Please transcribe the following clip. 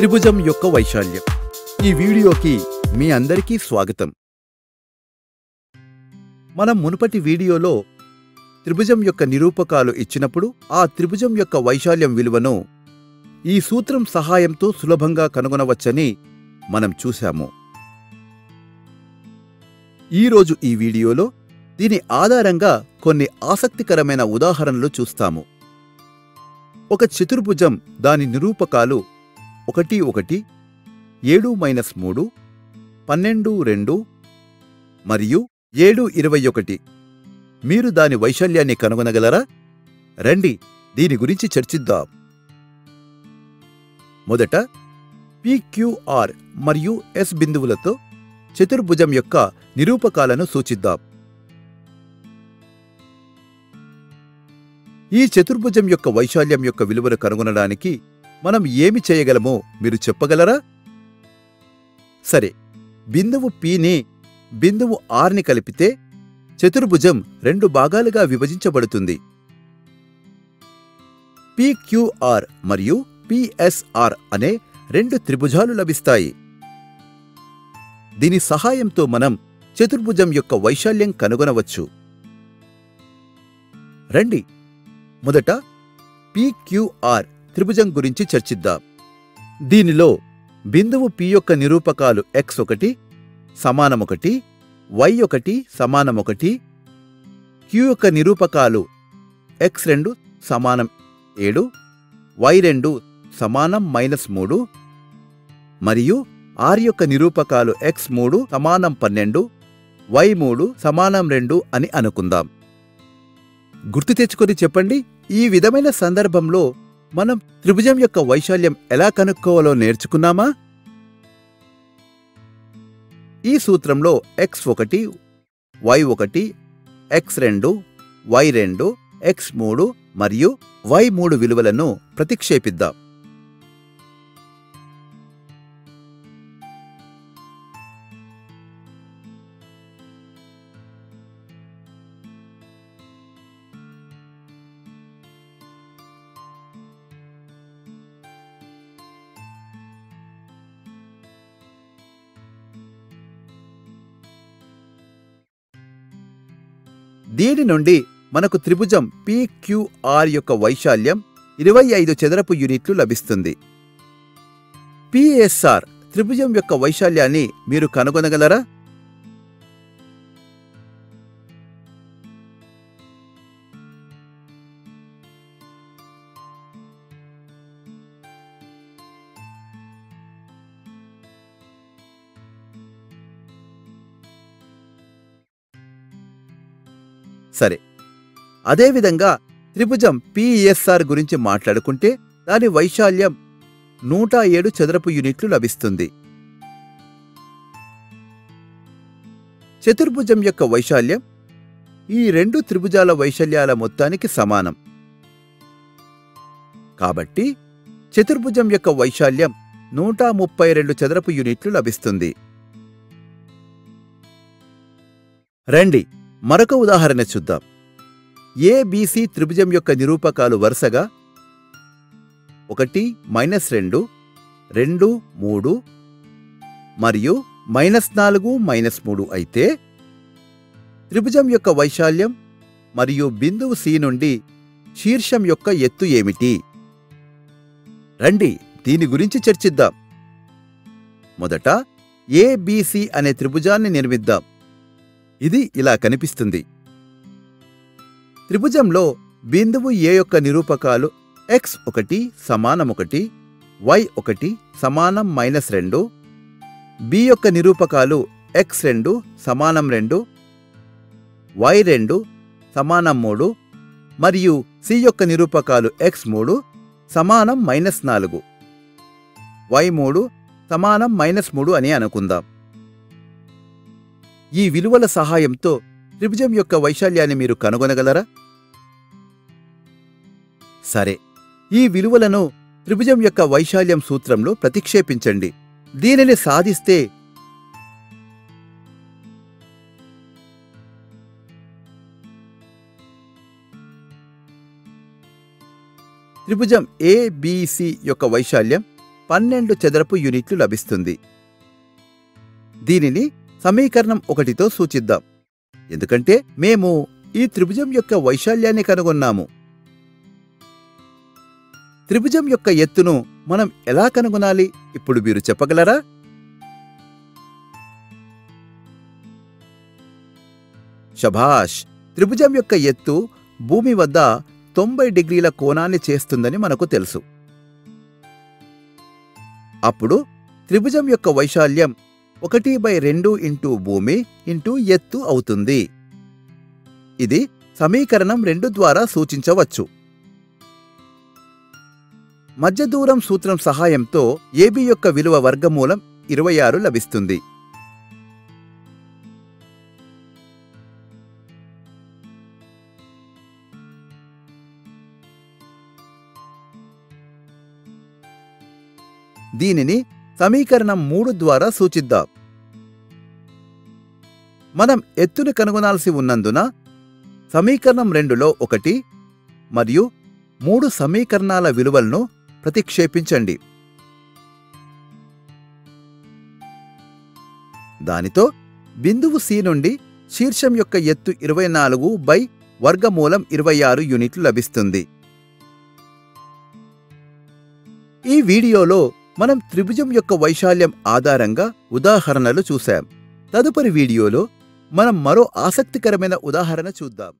త్రిభుజం యొక్క వైశాల్యం. ఈ వీడియోకి మీ అందరికీ స్వాగతం. మనం మునుపటి వీడియోలో త్రిభుజం యొక్క నిరూపకాలు ఇచ్చినప్పుడు ఆ త్రిభుజం యొక్క వైశాల్యం విలువను ఈ సూత్రం సహాయంతో సులభంగా కనుగొనవచ్చని మనం చూశాము. ఈరోజు ఈ వీడియోలో దీని ఆధారంగా కొన్ని ఆసక్తికరమైన ఉదాహరణలు చూస్తాము. ఒక చతుర్భుజం దాని నిరూపకాలు ఒకటి ఒకటి ఏడు మైనస్ మూడు పన్నెండు రెండు మరియు ఏడు ఇరవై ఒకటి. మీరు దాని వైశాల్యాన్ని కనుగొనగలరా? రండి దీని గురించి చర్చిద్దాం. మొదట పిక్యూఆర్ మరియు ఎస్ బిందువులతో చతుర్భుజం యొక్క నిరూపకాలను సూచిద్దాం. ఈ చతుర్భుజం యొక్క వైశాల్యం యొక్క విలువను కనుగొనడానికి మనం ఏమి చేయగలమో మీరు చెప్పగలరా? సరే బిందువు పీని బిందువు ఆర్ని కలిపితే చతుర్భుజం రెండు భాగాలుగా విభజించబడుతుంది. పిక్యూఆర్ మరియు పిఎస్ఆర్ అనే రెండు త్రిభుజాలు లభిస్తాయి. దీని సహాయంతో మనం చతుర్భుజం యొక్క వైశాల్యం కనుగొనవచ్చు. రండి. మొదట పిక్యూఆర్ త్రిభుజం గురించి చర్చిద్దాం. దీనిలో బిందువు పి యొక్క నిరూపకాలు ఎక్స్ ఒకటి సమానమొకటి వై ఒకటి సమానమొకటి క్యూ యొక్క నిరూపకాలు ఎక్స్ రెండు సమానం ఏడు వై రెండు సమానం మైనస్ మూడు మరియు ఆర్ యొక్క నిరూపకాలు ఎక్స్ మూడు సమానం పన్నెండు వై మూడు సమానం రెండు అని అనుకుందాం. గుర్తు తెచ్చుకొని చెప్పండి ఈ విధమైన సందర్భంలో మనం త్రిభుజం యొక్క వైశాల్యం ఎలా కనుక్కోవాలో నేర్చుకున్నామా? ఈ సూత్రంలో ఎక్స్ ఒకటి వై ఒకటి ఎక్స్ రెండు వై రెండు ఎక్స్ మూడు మరియు వై మూడు విలువలను ప్రతిక్షేపిద్దాం. దీని నుండి మనకు త్రిభుజం పిక్యూఆర్ యొక్క వైశాల్యం ఇరవై ఐదు చదరపు యూనిట్లు లభిస్తుంది. పిఎస్ఆర్ త్రిభుజం యొక్క వైశాల్యాన్ని మీరు కనుగొనగలరా? సరే. అదేవిధంగా త్రిభుజం పిఎస్ఆర్ గురించి మాట్లాడుకుంటే దాని వైశాల్యం నూట ఏడు చదరపు యూనిట్లు లభిస్తుంది. చతుర్భుజం యొక్క వైశాల్యం ఈ రెండు త్రిభుజాల వైశాల్యాల మొత్తానికి సమానం. కాబట్టి చతుర్భుజం యొక్క వైశాల్యం నూట ముప్పై రెండు చదరపు యూనిట్లు లభిస్తుంది. రండి. మరొక ఉదాహరణ చూద్దాం. ఏబీసీ త్రిభుజం యొక్క నిరూపకాలు వరుసగా ఒకటి మైనస్ రెండు రెండు మూడు మరియు మైనస్ నాలుగు మైనస్ మూడు అయితే త్రిభుజం యొక్క వైశాల్యం మరియు బిందువు సి నుండి శీర్షం యొక్క ఎత్తు ఏమిటి? రండి దీని గురించి చర్చిద్దాం. మొదట ఏబిసి అనే త్రిభుజాన్ని నిర్మిద్దాం. ఇది ఇలా కనిపిస్తుంది. త్రిభుజంలో బిందువు ఏ యొక్క నిరూపకాలు ఎక్స్ ఒకటి సమానం ఒకటి వై ఒకటి సమానం మైనస్ రెండు బి యొక్క నిరూపకాలు ఎక్స్ రెండు సమానం రెండు వై రెండు సమానం మూడు మరియు సి యొక్క నిరూపకాలు ఎక్స్ మూడు సమానం మైనస్ నాలుగు వై మూడు సమానం మైనస్ మూడు అని అనుకుందాం. ఈ విలువల సహాయంతో త్రిభుజం యొక్క వైశాల్యాన్ని మీరు కనుగొనగలరా? సరే ఈ విలువలను త్రిభుజం యొక్క వైశాల్యం సూత్రంలో ప్రతిక్షేపించండి. దీనిని సాధిస్తే త్రిభుజం ఏబిసి యొక్క వైశాల్యం పన్నెండు చదరపు యూనిట్లు లభిస్తుంది. దీనిని సమీకరణం ఒకటితో సూచిద్దాం. ఎందుకంటే మేము ఈ త్రిభుజం యొక్క వైశాల్యాన్ని కనుగొన్నాము. త్రిభుజం యొక్క ఎత్తును మనం ఎలా కనుగొనాలి? ఇప్పుడు మీరు చెప్పగలరా? షభాష్ త్రిభుజం యొక్క ఎత్తు భూమి వద్ద తొంభై డిగ్రీల కోణాన్ని చేస్తుందని మనకు తెలుసు. అప్పుడు త్రిభుజం యొక్క వైశాల్యం ఒకటి బై రెండు ఇంటూ భూమి ఇంటూ ఎత్తు అవుతుంది. ఇది సమీకరణం రెండు ద్వారా సూచించవచ్చు. మధ్య దూరం సూత్రం సహాయంతో ఏబి యొక్క విలువ వర్గమూలం ఇరవై ఆరు లభిస్తుంది. దీనిని సమీకరణం మూడు ద్వారా సూచిద్దాం. మనం ఎత్తును కనుగొనాల్సి ఉన్నందున సమీకరణం రెండులో ఒకటి మరియు మూడు సమీకరణాల విలువలను ప్రతిక్షేపించండి. దానితో బిందువు సి నుండి శీర్షం యొక్క ఎత్తు ఇరవై నాలుగు బై వర్గమూలం ఇరవై ఆరు యూనిట్లు లభిస్తుంది. ఈ వీడియోలో మనం త్రిభుజం యొక్క వైశాల్యం ఆధారంగా ఉదాహరణలు చూశాం. తదుపరి వీడియోలో మనం మరో ఆసక్తికరమైన ఉదాహరణ చూద్దాం.